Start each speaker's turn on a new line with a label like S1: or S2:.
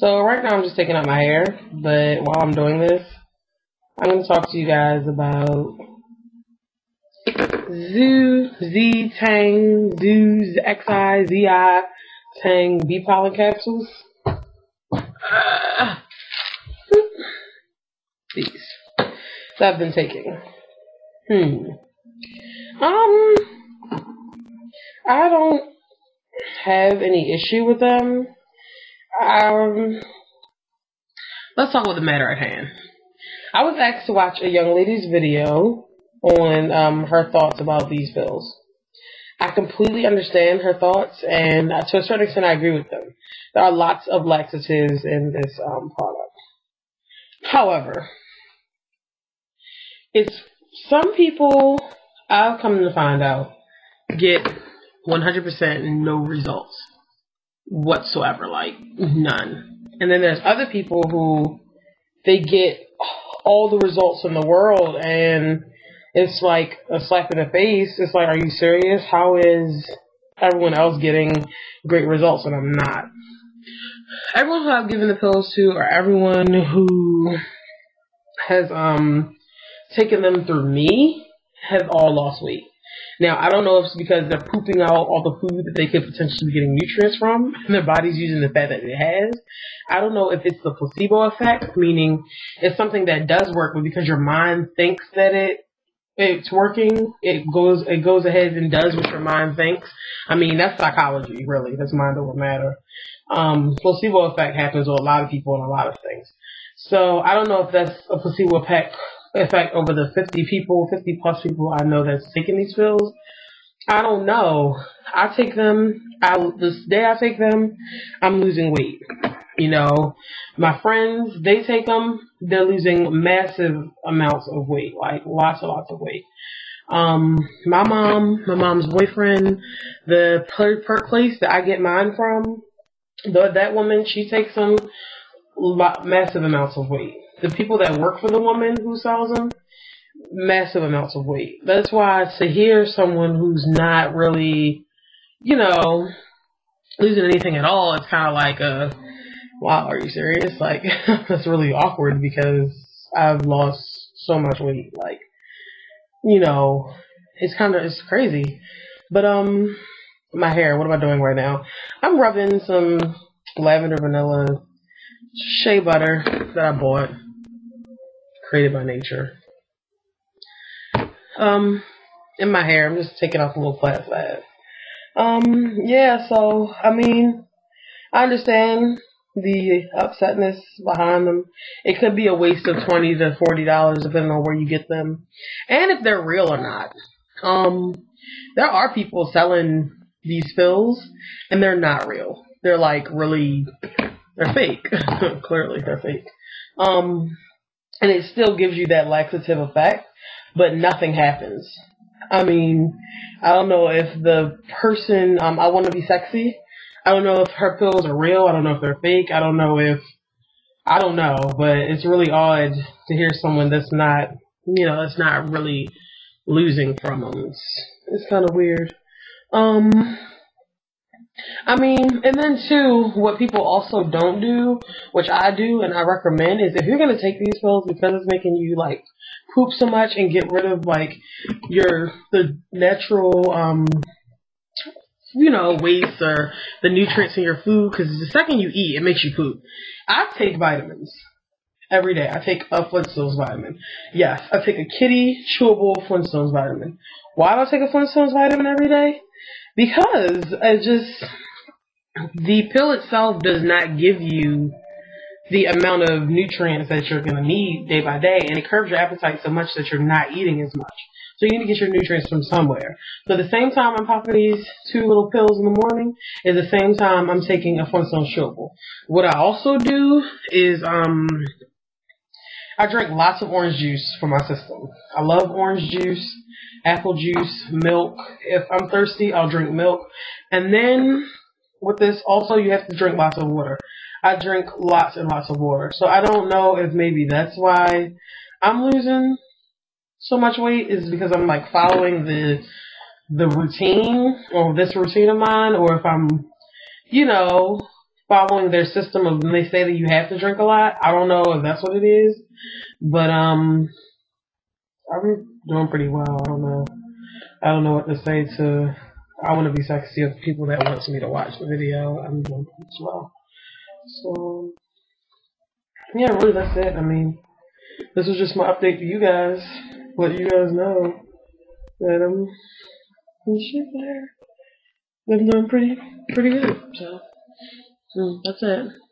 S1: So right now I'm just taking out my hair, but while I'm doing this, I'm going to talk to you guys about Zoo, Z, Tang, Zoo's, XI, ZI, Tang, bee pollen capsules. These that I've been taking. Hmm. Um, I don't have any issue with them. Um, let's talk about the matter at hand. I was asked to watch a young lady's video on um, her thoughts about these pills. I completely understand her thoughts, and to a certain extent, I agree with them. There are lots of laxatives in this um, product. However, it's some people I've come to find out get 100% no results whatsoever, like none. And then there's other people who they get all the results in the world and it's like a slap in the face. It's like, are you serious? How is everyone else getting great results and I'm not? Everyone who I've given the pills to or everyone who has um taken them through me have all lost weight. Now, I don't know if it's because they're pooping out all the food that they could potentially be getting nutrients from, and their body's using the fat that it has. I don't know if it's the placebo effect, meaning it's something that does work, but because your mind thinks that it it's working, it goes it goes ahead and does what your mind thinks. I mean, that's psychology, really. That's mind over matter. Um, placebo effect happens with a lot of people and a lot of things. So I don't know if that's a placebo effect effect over the 50 people, 50 plus people I know that's taking these pills. I don't know. I take them. I this day I take them, I'm losing weight. You know, my friends they take them. They're losing massive amounts of weight, like lots and lots of weight. Um, my mom, my mom's boyfriend, the per, per place that I get mine from, the, that woman, she takes them massive amounts of weight the people that work for the woman who sells them, massive amounts of weight. That's why to hear someone who's not really, you know, losing anything at all, it's kind of like a, wow, are you serious? Like, that's really awkward because I've lost so much weight. Like, you know, it's kind of, it's crazy. But, um, my hair, what am I doing right now? I'm rubbing some lavender vanilla shea butter that I bought created by nature. Um, in my hair, I'm just taking off a little flat flat. Um, yeah, so, I mean, I understand the upsetness behind them. It could be a waste of 20 to $40 depending on where you get them. And if they're real or not. Um, there are people selling these pills and they're not real. They're like really, they're fake. Clearly they're fake. Um, and it still gives you that laxative effect, but nothing happens. I mean, I don't know if the person, um, I want to be sexy. I don't know if her pills are real. I don't know if they're fake. I don't know if, I don't know, but it's really odd to hear someone that's not, you know, that's not really losing from them. It's, it's kind of weird. Um, I mean, and then too, what people also don't do, which I do and I recommend, is if you're gonna take these pills because it's making you like poop so much and get rid of like your the natural um you know waste or the nutrients in your food because the second you eat it makes you poop. I take vitamins every day. I take a Flintstones vitamin. Yes, I take a kitty chewable Flintstones vitamin. Why do I take a Flintstones vitamin every day? Because it just the pill itself does not give you the amount of nutrients that you're going to need day by day, and it curbs your appetite so much that you're not eating as much. So you need to get your nutrients from somewhere. So the same time I'm popping these two little pills in the morning is the same time I'm taking a Flintstone chewable. What I also do is um I drink lots of orange juice for my system. I love orange juice, apple juice, milk. If I'm thirsty, I'll drink milk. And then with this, also you have to drink lots of water. I drink lots and lots of water. So I don't know if maybe that's why I'm losing so much weight is because I'm like following the the routine or this routine of mine or if I'm you know following their system of when they say that you have to drink a lot. I don't know if that's what it is, but um, I'm doing pretty well. I don't know. I don't know what to say to. I want to be sexy of people that wants me to watch the video. I'm doing pretty well. So yeah, really, that's it. I mean, this was just my update for you guys. Let you guys know that I'm, I'm shit there. I'm doing pretty, pretty good. So, mm, that's it.